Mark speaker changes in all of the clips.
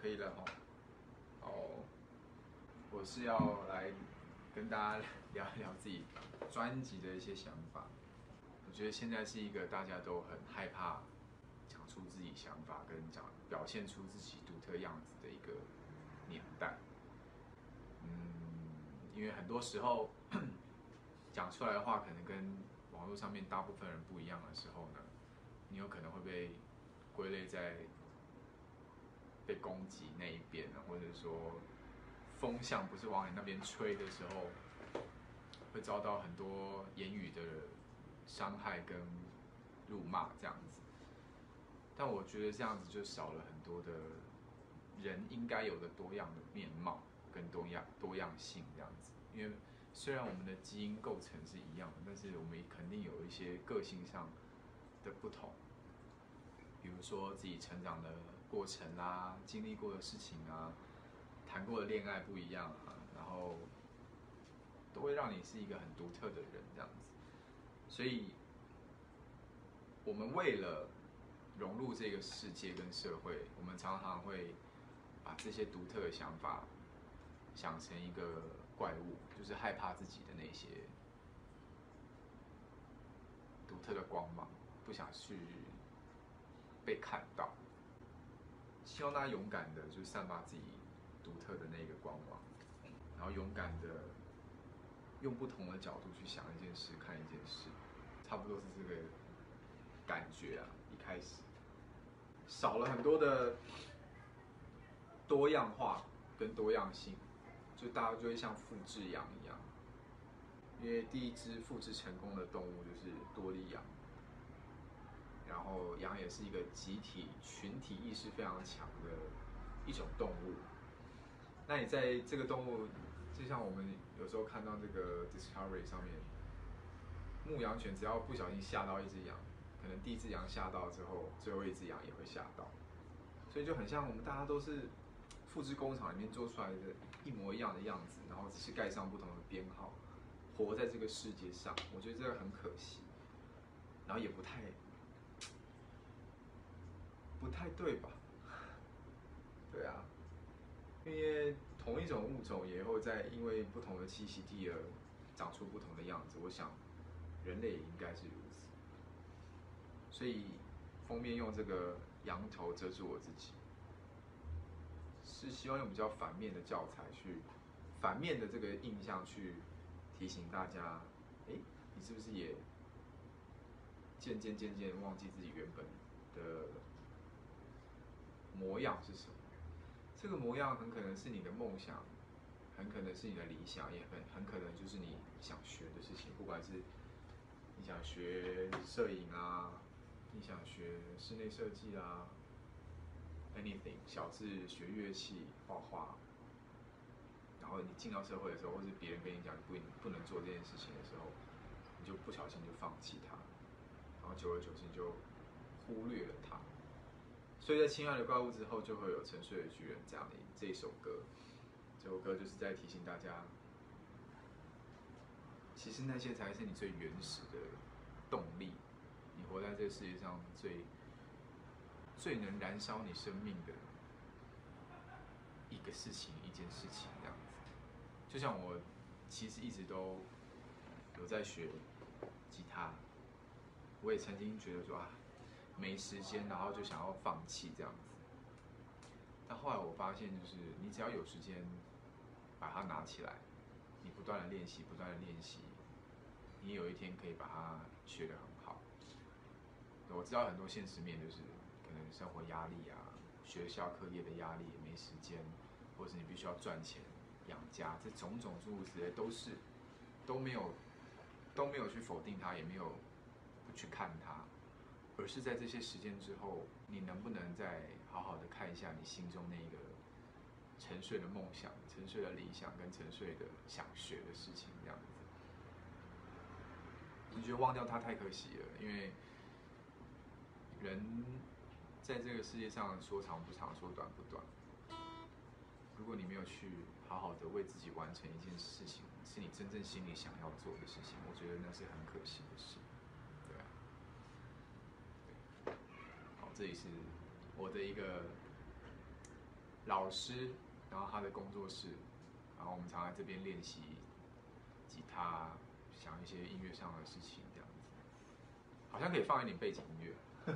Speaker 1: 可以了哈。哦，我是要来跟大家聊一聊自己专辑的一些想法。我觉得现在是一个大家都很害怕讲出自己想法跟讲表现出自己独特样子的一个年代。嗯，因为很多时候 讲出来的话，可能跟网络上面大部分人不一样的时候呢，你有可能会被归类在被攻击那一边，或者说风向不是往你那边吹的时候，会遭到很多言语的伤害跟辱骂这样子。但我觉得这样子就少了很多的人应该有的多样的面貌跟多样多样性这样子，因为。虽然我们的基因构成是一样的，但是我们肯定有一些个性上的不同。比如说自己成长的过程啊，经历过的事情啊，谈过的恋爱不一样啊，然后都会让你是一个很独特的人这样子。所以，我们为了融入这个世界跟社会，我们常常会把这些独特的想法想成一个。怪物就是害怕自己的那些独特的光芒，不想去被看到。希望大家勇敢的，就是散发自己独特的那个光芒，然后勇敢的用不同的角度去想一件事、看一件事，差不多是这个感觉啊。一开始少了很多的多样化跟多样性。就大家就会像复制羊一样，因为第一只复制成功的动物就是多利羊，然后羊也是一个集体群体意识非常强的一种动物。那你在这个动物，就像我们有时候看到这个 Discovery 上面，牧羊犬只要不小心吓到一只羊，可能第一只羊吓到之后，最后一只羊也会吓到，所以就很像我们大家都是。复制工厂里面做出来的一模一样的样子，然后只是盖上不同的编号，活在这个世界上，我觉得这个很可惜，然后也不太不太对吧？对啊，因为同一种物种也会在因为不同的栖息地而长出不同的样子，我想人类也应该是如此，所以封面用这个羊头遮住我自己。是希望用比较反面的教材去，反面的这个印象去提醒大家，哎，你是不是也渐渐渐渐忘记自己原本的模样是什么？这个模样很可能是你的梦想，很可能是你的理想，也很很可能就是你想学的事情，不管是你想学摄影啊，你想学室内设计啊。anything 小至学乐器、画画，然后你进到社会的时候，或是别人跟你讲不不能做这件事情的时候，你就不小心就放弃它，然后久而久之你就忽略了它。所以在《亲爱的怪物》之后，就会有《沉睡的巨人》这样的这一首歌。这首歌就是在提醒大家，其实那些才是你最原始的动力，你活在这个世界上最。最能燃烧你生命的一个事情，一件事情，这样子。就像我其实一直都有在学吉他，我也曾经觉得说啊，没时间，然后就想要放弃这样子。但后来我发现，就是你只要有时间把它拿起来，你不断的练习，不断的练习，你有一天可以把它学得很好。我知道很多现实面就是。可能生活压力啊，学校课业的压力，没时间，或者是你必须要赚钱养家，这种种诸如此类都是都没有都没有去否定它，也没有不去看它，而是在这些时间之后，你能不能再好好的看一下你心中那个沉睡的梦想、沉睡的理想跟沉睡的想学的事情，这样子？你觉得忘掉它太可惜了，因为人。在这个世界上，说长不长，说短不短。如果你没有去好好的为自己完成一件事情，是你真正心里想要做的事情，我觉得那是很可惜的事。对啊，好，这里是我的一个老师，然后他的工作室，然后我们常在这边练习吉他，想一些音乐上的事情，这样子，好像可以放一点背景音乐。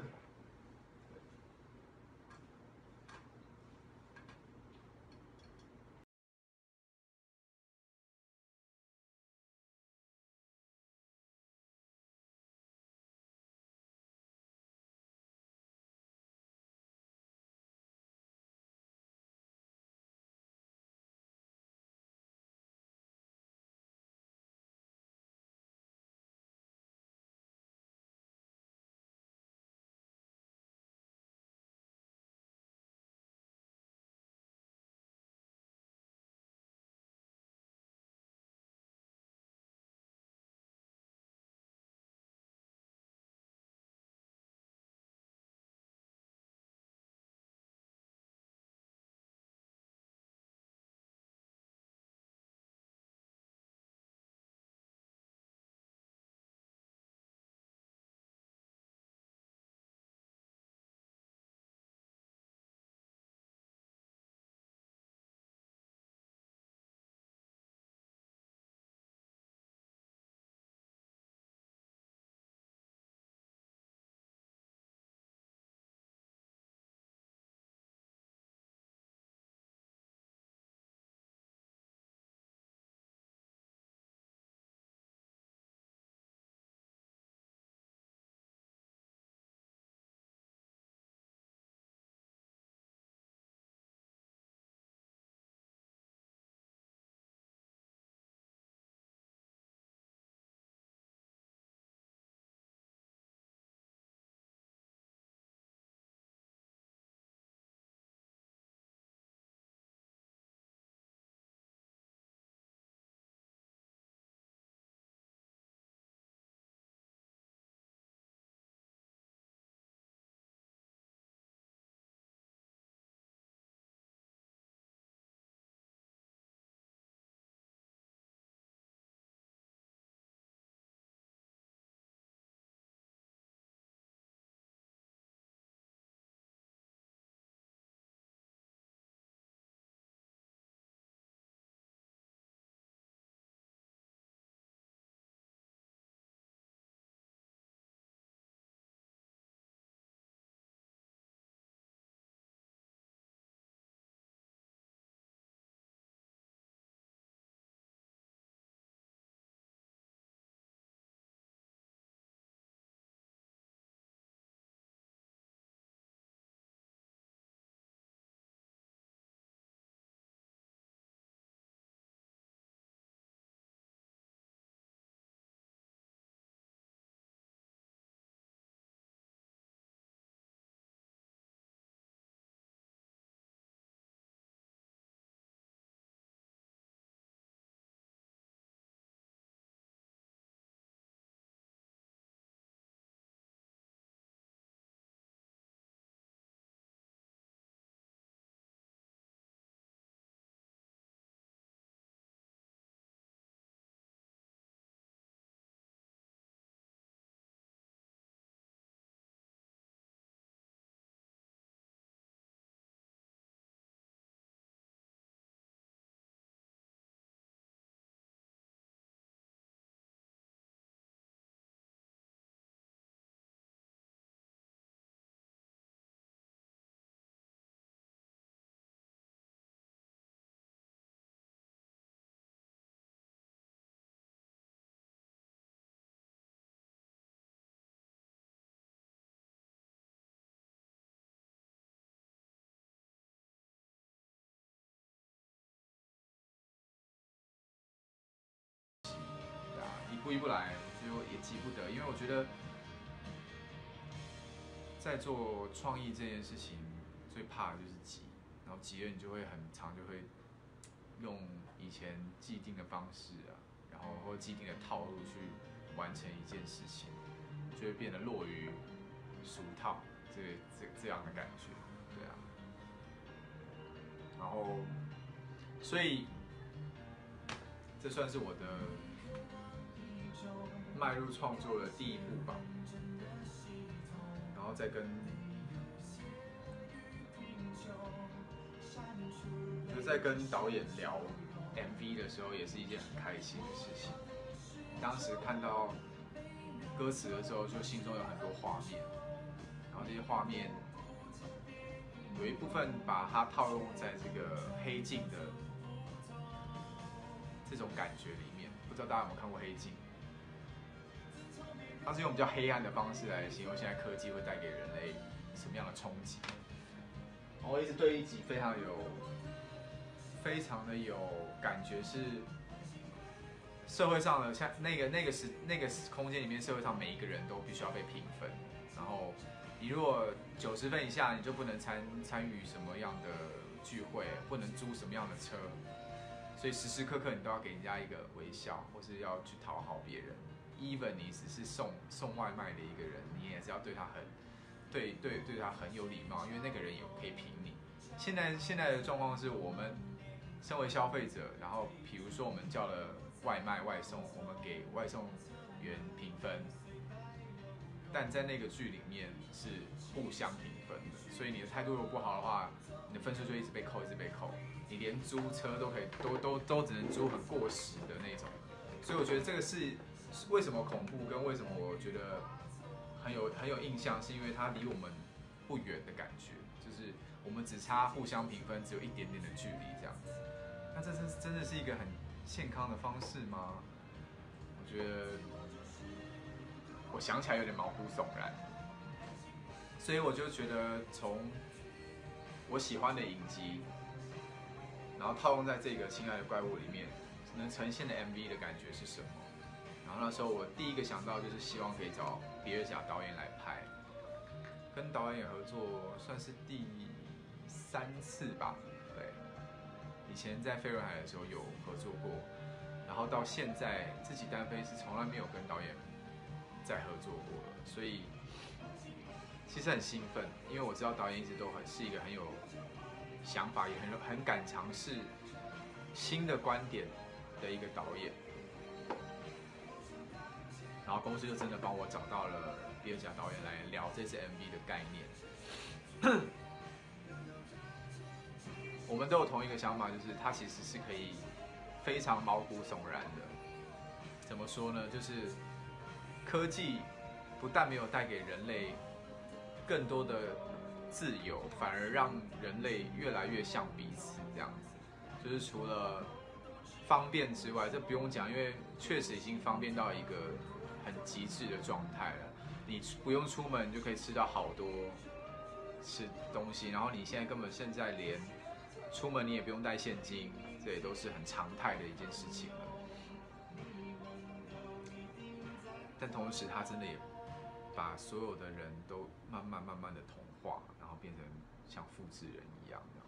Speaker 1: 一步一步来，所以我也急不得，因为我觉得在做创意这件事情，最怕的就是急，然后急了你就会很长，就会用以前既定的方式啊，然后或既定的套路去完成一件事情，就会变得落于俗套，这这这样的感觉，对啊，然后所以这算是我的。迈入创作的第一步吧，然后再跟就在跟导演聊 MV 的时候，也是一件很开心的事情。当时看到歌词的时候，就心中有很多画面，然后这些画面有一部分把它套用在这个黑镜的这种感觉里面。不知道大家有没有看过黑镜？它是用比较黑暗的方式来形容现在科技会带给人类什么样的冲击。我一直对一集非常有、非常的有感觉，是社会上的像那个那个时那个空间里面，社会上每一个人都必须要被评分。然后你如果九十分以下，你就不能参参与什么样的聚会，不能租什么样的车，所以时时刻刻你都要给人家一个微笑，或是要去讨好别人。Even 你只是送送外卖的一个人，你也是要对他很对对对他很有礼貌，因为那个人也可以评你。现在现在的状况是我们身为消费者，然后比如说我们叫了外卖外送，我们给外送员评分，但在那个剧里面是互相评分的，所以你的态度如果不好的话，你的分数就一直被扣，一直被扣，你连租车都可以都都都只能租很过时的那种，所以我觉得这个是。为什么恐怖？跟为什么我觉得很有很有印象，是因为它离我们不远的感觉，就是我们只差互相评分，只有一点点的距离这样子。那这真真的是一个很健康的方式吗？我觉得我想起来有点毛骨悚然。所以我就觉得从我喜欢的影集，然后套用在这个《亲爱的怪物》里面，能呈现的 MV 的感觉是什么？然后那时候我第一个想到就是希望可以找比尔贾导演来拍，跟导演合作算是第三次吧，对，以前在飞轮海的时候有合作过，然后到现在自己单飞是从来没有跟导演再合作过了，所以其实很兴奋，因为我知道导演一直都很是一个很有想法，也很很敢尝试新的观点的一个导演。然后公司就真的帮我找到了第二家导演来聊这次 MV 的概念。我们都有同一个想法，就是它其实是可以非常毛骨悚然的。怎么说呢？就是科技不但没有带给人类更多的自由，反而让人类越来越像彼此这样子。就是除了方便之外，这不用讲，因为确实已经方便到一个。很极致的状态了，你不用出门就可以吃到好多吃东西，然后你现在根本现在连出门你也不用带现金，这也都是很常态的一件事情了。但同时，它真的也把所有的人都慢慢慢慢的同化，然后变成像复制人一样的，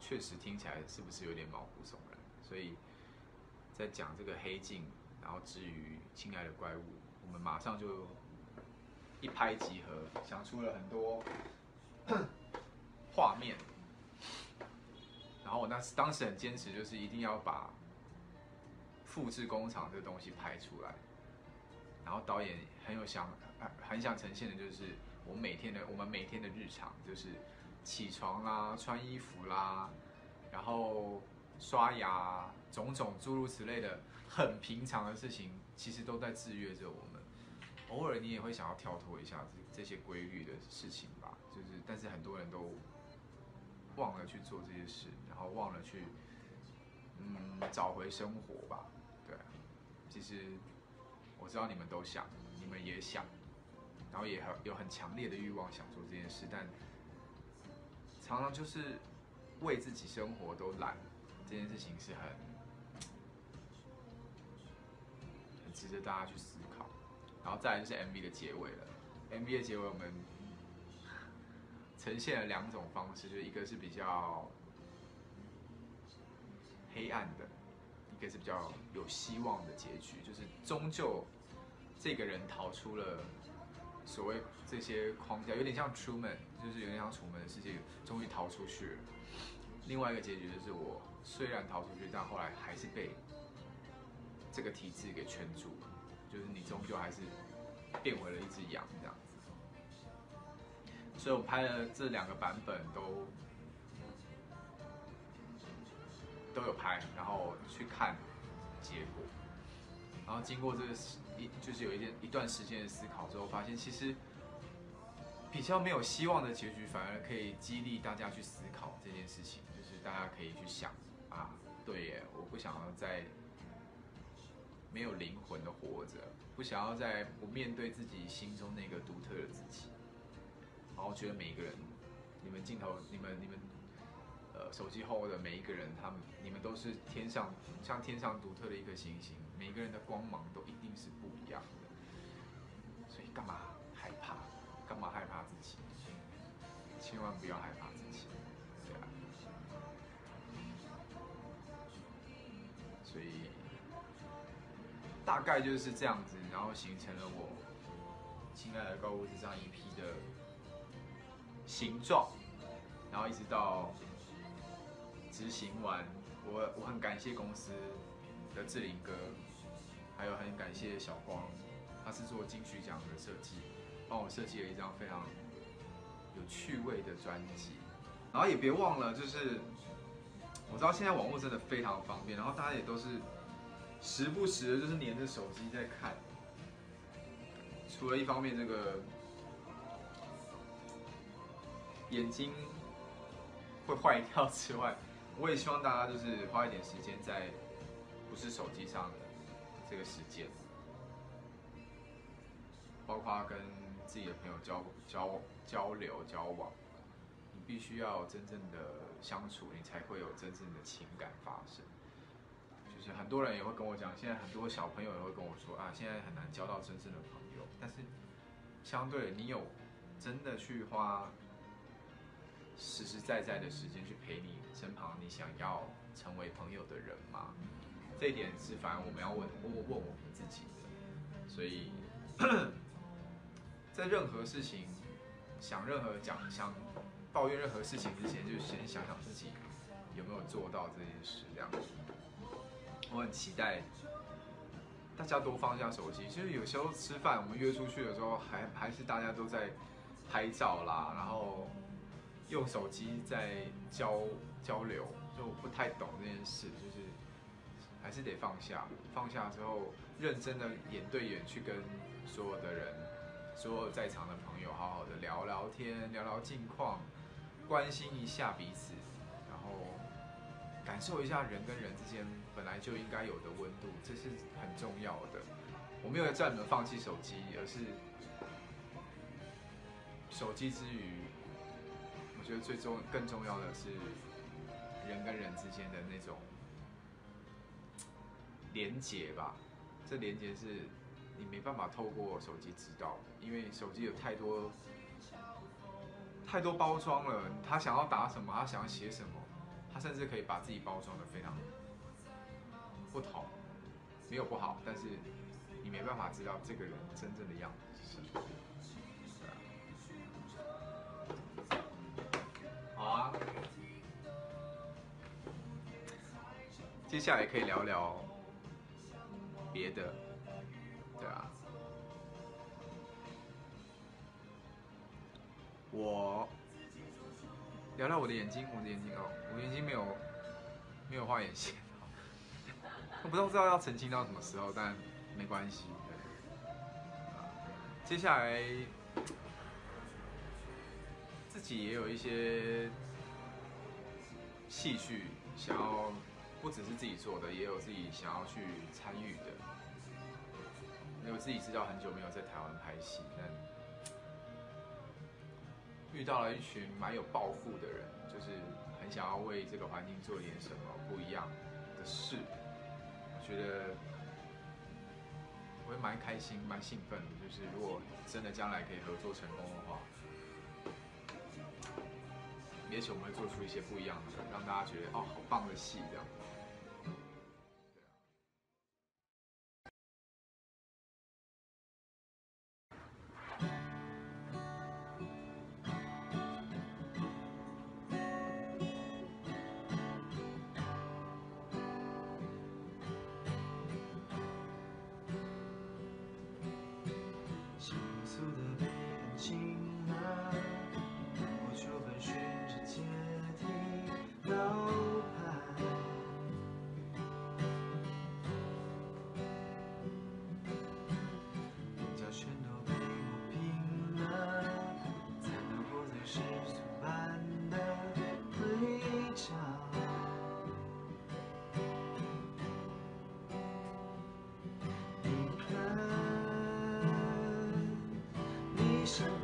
Speaker 1: 确实听起来是不是有点毛骨悚然？所以在讲这个黑镜。然后至于亲爱的怪物，我们马上就一拍即合，想出了很多画面。然后我那当时很坚持，就是一定要把复制工厂这个东西拍出来。然后导演很有想，很想呈现的就是我每天的我们每天的日常，就是起床啦、穿衣服啦，然后刷牙，种种诸如此类的。很平常的事情，其实都在制约着我们。偶尔你也会想要跳脱一下这这些规律的事情吧，就是，但是很多人都忘了去做这些事，然后忘了去，嗯，找回生活吧。对，其实我知道你们都想，你们也想，然后也很有很强烈的欲望想做这件事，但常常就是为自己生活都懒，这件事情是很。值得大家去思考，然后再来就是 MV 的结尾了。MV 的结尾我们呈现了两种方式，就是一个是比较黑暗的，一个是比较有希望的结局，就是终究这个人逃出了所谓这些框架，有点像 Truman，就是有点像楚门的世界，终于逃出去了。另外一个结局就是我虽然逃出去，但后来还是被。这个体制给圈住了，就是你终究还是变回了一只羊这样子。所以我拍了这两个版本，都都有拍，然后去看结果，然后经过这个一就是有一点一段时间的思考之后，发现其实比较没有希望的结局，反而可以激励大家去思考这件事情，就是大家可以去想啊，对耶，我不想要再没有灵魂的活着，不想要再不面对自己心中那个独特的自己，然后觉得每一个人，你们镜头，你们你们。呃，手机后的每一个人，他们你们都是天上像天上独特的一颗星星，每一个人的光芒都一定是不一样的。所以干嘛害怕？干嘛害怕自己？千万不要害怕自己，大概就是这样子，然后形成了我亲爱的高物这张一批的形状，然后一直到。执行完，我我很感谢公司的志玲哥，还有很感谢小光，他是做金曲奖的设计，帮我设计了一张非常有趣味的专辑。然后也别忘了，就是我知道现在网络真的非常方便，然后大家也都是时不时的就是黏着手机在看。除了一方面这个眼睛会坏掉 之外，我也希望大家就是花一点时间在不是手机上的这个时间，包括跟自己的朋友交交交流交往，你必须要真正的相处，你才会有真正的情感发生。就很多人也会跟我讲，现在很多小朋友也会跟我说啊，现在很难交到真正的朋友。但是相对你有真的去花。实实在在的时间去陪你身旁你想要成为朋友的人吗？这一点是反而我们要问问问我们自己的。所以，在任何事情想任何讲想抱怨任何事情之前，就先想想自己有没有做到这件事。这样子，我很期待大家多放下手机。其实有时候吃饭，我们约出去的时候，还还是大家都在拍照啦，然后。用手机在交交流，就不太懂这件事，就是还是得放下。放下之后，认真的眼对眼去跟所有的人，所有在场的朋友，好好的聊聊天，聊聊近况，关心一下彼此，然后感受一下人跟人之间本来就应该有的温度，这是很重要的。我没有叫你们放弃手机，而是手机之余。我觉得最重、更重要的是人跟人之间的那种连结吧。这连结是你没办法透过手机知道，因为手机有太多太多包装了。他想要打什么，他想要写什么，他甚至可以把自己包装的非常不同，没有不好，但是你没办法知道这个人真正的样子。是什么。接下来可以聊聊别的，对啊，我聊聊我的眼睛，我的眼睛哦，我眼睛没有没有画眼线，我不知道知道要澄清到什么时候，但没关系。接下来自己也有一些戏剧想要。不只是自己做的，也有自己想要去参与的。因为自己知道很久没有在台湾拍戏，但遇到了一群蛮有抱负的人，就是很想要为这个环境做一点什么不一样的事。觉得我也蛮开心、蛮兴奋的。就是如果真的将来可以合作成功的话。也许我们会做出一些不一样的，让大家觉得哦，好棒的戏这样。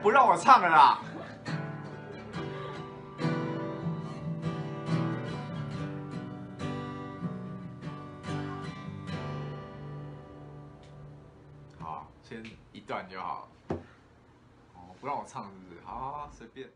Speaker 1: 不让我唱了啦。好，先一段就好。哦，不让我唱是不是？好好好，随便。